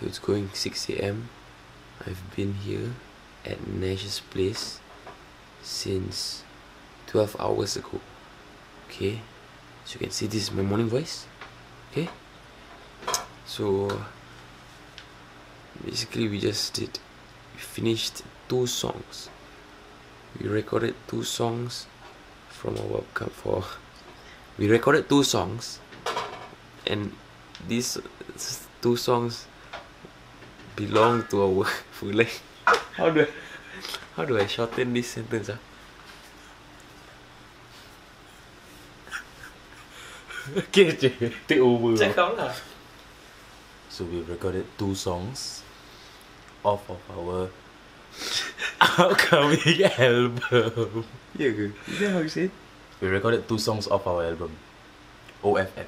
So it's going 6 a.m. I've been here at Nash's place since 12 hours ago. Okay, so you can see this is my morning voice. Okay, so basically we just did, we finished two songs. We recorded two songs from our webcam for. We recorded two songs, and these two songs belong to our full length. How do I, how do I shorten this sentence? Ah? Okay, take over. Check out lah. So we recorded two songs off of our upcoming album. Yeah, ke? Is that how you say? it? We recorded two songs off our album. OFF.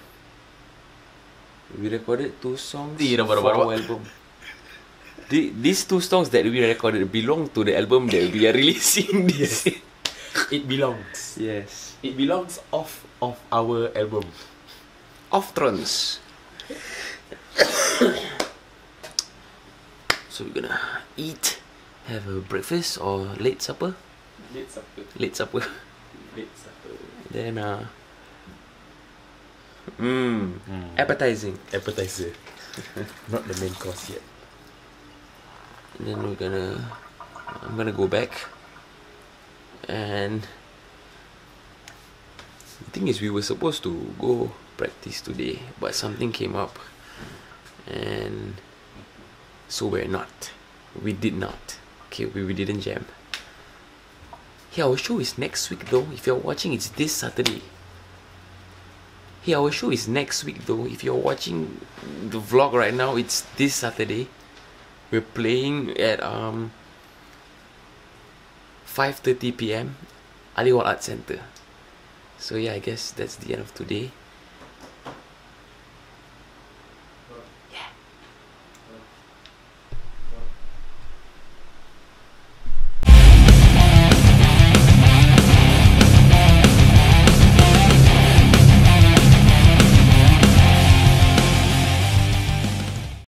We recorded two songs dah for our album. The, these two songs that we recorded belong to the album that we are releasing this. year. It belongs. yes. It belongs off of our album. Off Thrones. so we're gonna eat, have a breakfast or late supper. Late supper. Late supper. Late supper. Then uh. Mmm. Mm. Appetizing. Appetizer. Not the main course yet. And then we're gonna I'm gonna go back. And the thing is we were supposed to go practice today but something came up. And so we're not. We did not. Okay we, we didn't jam. Hey our show is next week though if you're watching. It's this saturday. Hey our show is next week though. If you're watching the vlog right now it's this saturday we're playing at um 5:30 p.m. Aliwal Art Center. So yeah, I guess that's the end of today.